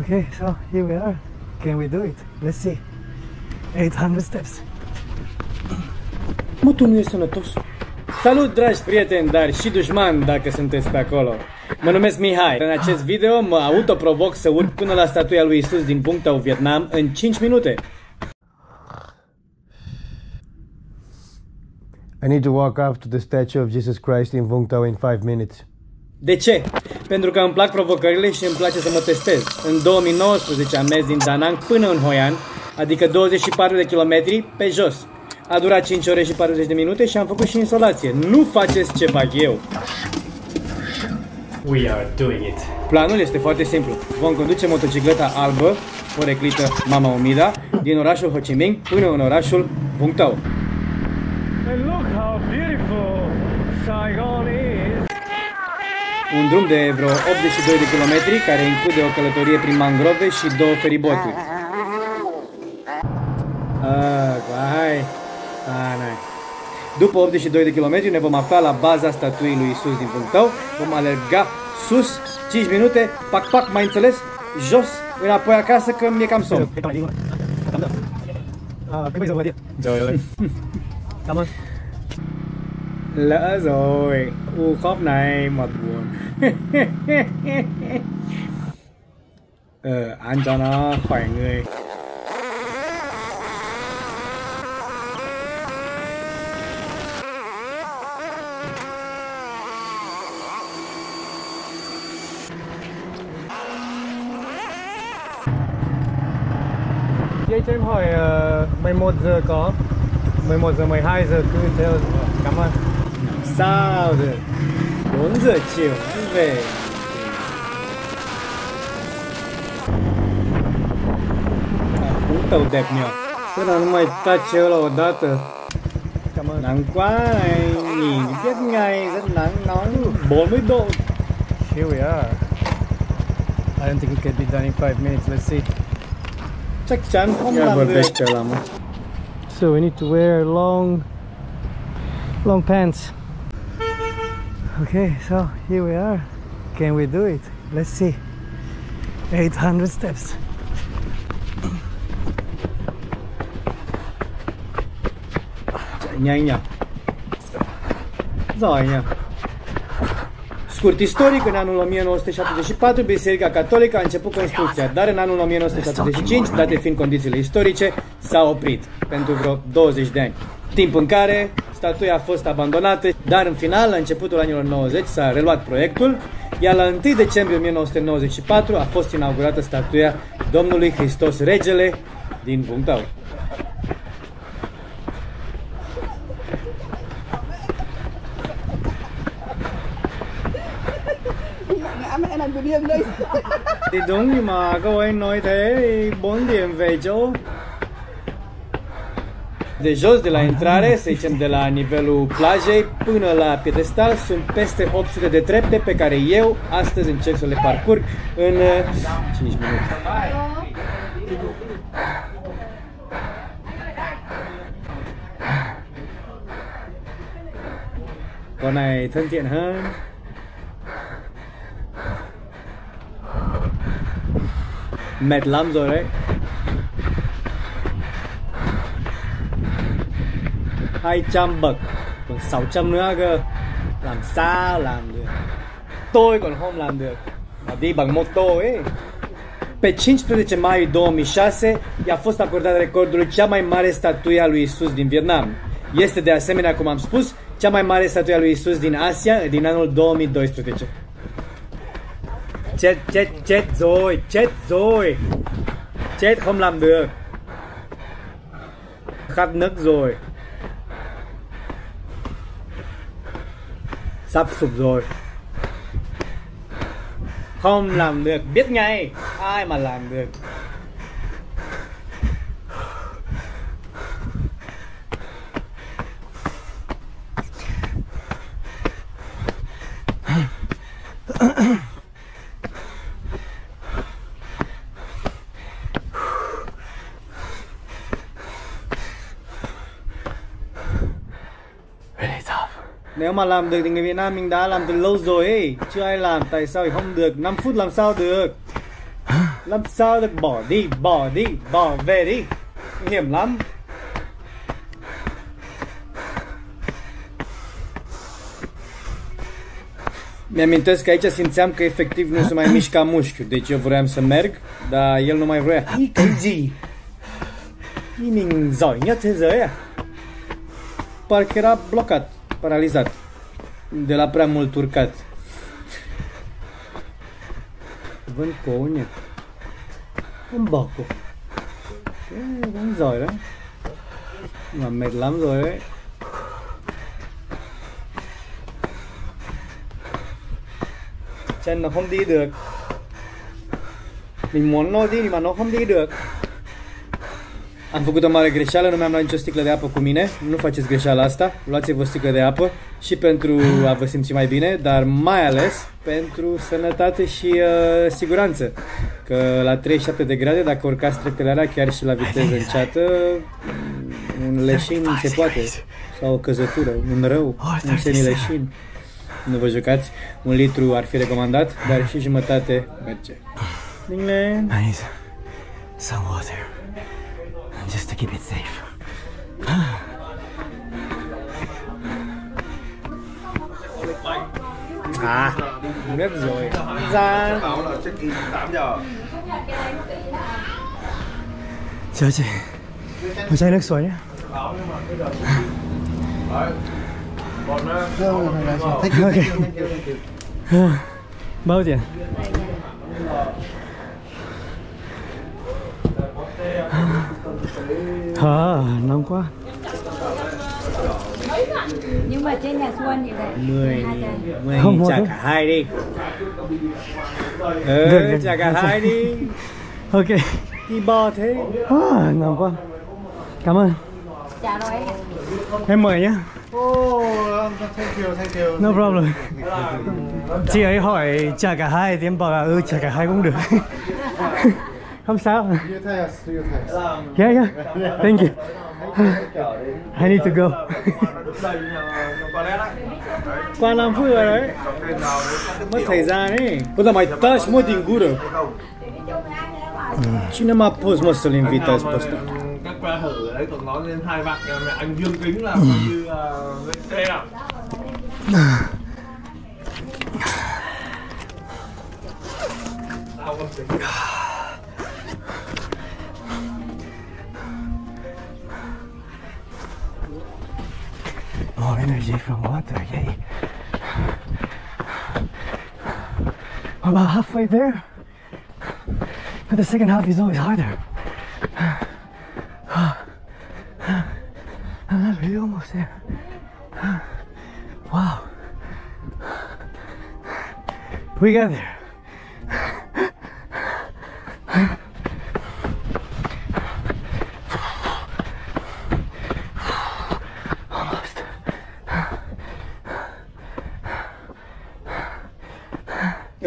Okay, so here we are. Can we do it? Let's see. 800 steps. Mă, tu nu ești sănătos? Salut, dragi prieteni, dar și dușmani, dacă sunteți pe acolo. Mă numesc Mihai. În acest video mă autoprovoc să urc până la statuia lui Isus din Vung Vietnam în 5 minute. I need to walk up to the statue of Jesus Christ in Vung Tau in 5 minutes. De ce? Pentru că îmi plac provocările și îmi place să mă testez. În 2019 am mers din Danang până în Hoi An, adică 24 de kilometri pe jos. A durat 5 ore și 40 de minute și am făcut și insolație. Nu faceți ce fac eu. We are doing it. Planul este foarte simplu. Vom conduce motocicleta albă, o reclită Mama Umida, din orașul Ho Chi Minh până în orașul Vung Tau. And look how beautiful Saigon is. Un drum de vreo 82 de kilometri care include o călătorie prin mangrove și două feriboturi. Ah, hai. Ah, n După 82 de kilometri ne vom afla la baza statuii lui Isus din Vântău. Vom alerga sus 5 minute, pac pac, mai înțeles? Jos, înapoi acasă că mi-e cam somn. Come on. Lỡ rồi, u khóc này mặt buồn. ờ, ăn cho nó khỏe người. Chị cho em hỏi ờ, uh, 11 giờ có 11 giờ 12 giờ cứ theo cảm ơn Sao được? 4 giờ chiều mới về. Cũng tàu đẹp nhỉ? Tức là mày ta chơi là odată. Cảm ơn Nắng quá này, nhìn biết ngay, rất nắng nóng, 40 độ. Here we are I don't think it can be done in 5 minutes Let's see Chắc chắn không Ia làm được. So we need to wear long long pants. Okay, so here we are. Can we do it? Let's see. 800 steps. Chạy nhanh nhỉ? Giỏi nhỉ? Scurt istoric, în anul 1974, Biserica Catolică a început construcția, dar în anul 1975, date fiind condițiile istorice, s-a oprit pentru vreo 20 de ani. Timp în care statuia a fost abandonată, dar în final, la începutul anilor 90, s-a reluat proiectul, iar la 1 decembrie 1994 a fost inaugurată statuia Domnului Hristos Regele din Vungtau. ngã mẹ làm cái điên đây Thì đúng nhưng mà câu ấy nói thế thì bốn điểm về chỗ De jos de la intrare, să zicem de la nivelul plajei până la piedestal, sunt peste 800 de trepte pe care eu astăzi încerc să le parcurg în uh, 5 minute. Con này thân thiện hơn. Mệt lắm rồi đấy. Hai trăm bậc còn 600 nữa cơ. Làm sao làm được. Tôi còn không làm được. Mà đi bằng mô tô ấy. Pe 15 mai 2006 i-a fost acordat recordul cea mai mare statuie a lui Isus din Vietnam. Este de asemenea, cum am spus, cea mai mare statuie a lui Isus din Asia din anul 2012. Chết, chết, chết rồi, chết rồi Chết không làm được Khát nước rồi Sắp sụp rồi. Không làm được, biết ngay. Ai mà làm được Nếu mà làm được thì người Việt Nam mình đã làm từ lâu rồi ấy. Chưa ai làm, tại sao thì không được? 5 phút làm sao được? Làm sao được? Bỏ đi, bỏ đi, bỏ về đi. Hiểm lắm. Mi-amintesc că aici simțeam că efectiv nu se mai mișca mușchiul, deci eu vreau să merg, dar el nu mai vrea. Ii, cái gì? Ii, mình giỏi nhất thế? À? Parcă era blocat, paralizat, de la prea mult urcat. Vând cu o unie. Un bocco. Thế cũng giỏi đấy. Mà mệt lắm rồi đấy. chân nó không đi được mình muốn nó đi mà nó không đi được am făcut o mare greșeală, nu mi-am luat nicio sticlă de apă cu mine, nu faceți greșeala asta, luați-vă o sticlă de apă și pentru a vă simți mai bine, dar mai ales pentru sănătate și uh, siguranță. Că la 37 de grade, dacă urcați treptele alea, chiar și la viteză înceată, un leșin se poate, sau o căzătură, un rău, un senileșin. Nu vă jucați, un litru ar fi recomandat, dar și jumătate merge. Dingle. I need some water. just to keep it safe. à, biết rồi. Ra. Chờ chị. Một chai nước suối nhé. Thank you. Bao tiền? À, nóng quá. nhưng mà trên nhà Xuân thì lại 10 hai đi, chai. 10 Không, trả cả hai đi. Được, Ừ, được, trả cả được. hai đi. Ok. Đi bò thế. À, nóng quá. Cảm ơn. trả rồi Em mời nhé. oh thank you thank you No problem. Chị ấy hỏi trả cả hai thì em bảo là ừ trả cả hai cũng được. Come sao. You Yeah, yeah. Thank you. I need to go. Qua 5 phút rồi đấy. Mất thời gian ấy. Bây giờ mày touch một tình guru. Chứ nó mà post một số liên vị touch post. Các qua hở đấy còn nói lên hai bạn mẹ anh Dương Kính là như lên ạ. nào. Không tính. More energy from water, yay. About halfway there. But the second half is always harder. I'm really almost there. Wow. We got there.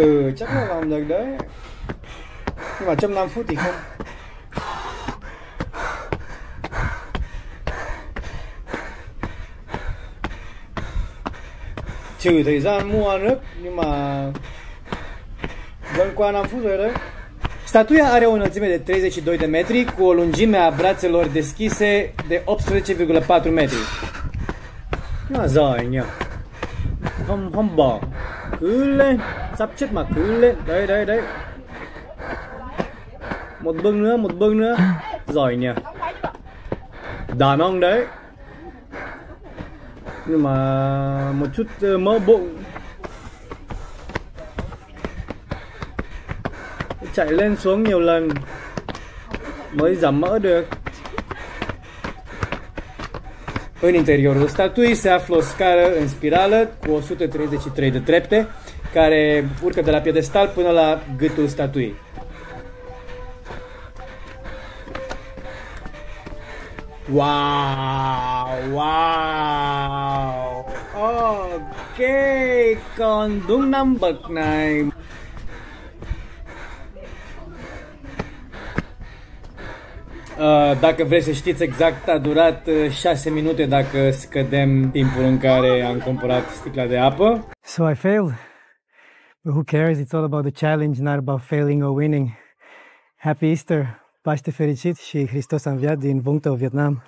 Ừ, chắc là làm được đấy. Nhưng mà trong 5 phút thì không. Trừ thời gian mua nước nhưng mà vẫn qua 5 phút rồi đấy. Statuia are o înălțime de 32 de metri cu o lungime a brațelor deschise de 18,4 metri. Nó giỏi nhỉ. Không không bỏ. Cứ lên, sắp chết mà cứ lên. Đấy đấy đấy. Một bưng nữa, một bưng nữa. Giỏi nhỉ. Đàn ông đấy. Nhưng mà một chút ờ, mỡ bụng chạy lên xuống nhiều lần mới giảm mỡ được. În interiorul statuii se află o scară în spirală cu 133 de trepte care urcă de la piedestal până la gâtul statuii. Wow, wow. Ok, còn đúng năm bậc này. Dacă vreți să știți exact, a durat 6 minute dacă scădem timpul în care am cumpărat sticla de apă. So I failed. But who cares? It's all about the challenge, not about failing or winning. Happy Easter! Paște fericit și Hristos a înviat din Vung Tau, Vietnam.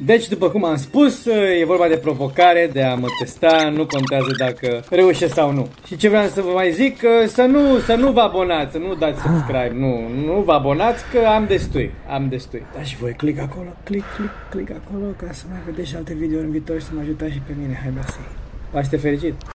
Deci, după cum am spus, e vorba de provocare, de a mă testa, nu contează dacă reușesc sau nu. Și ce vreau să vă mai zic, să nu, să nu vă abonați, să nu dați subscribe, nu, nu vă abonați că am destui, am destui. Da și voi, click acolo, click, click, click acolo ca să mai vedeți și alte videouri în viitor și să mă ajutați și pe mine, hai mersi. Paște fericit!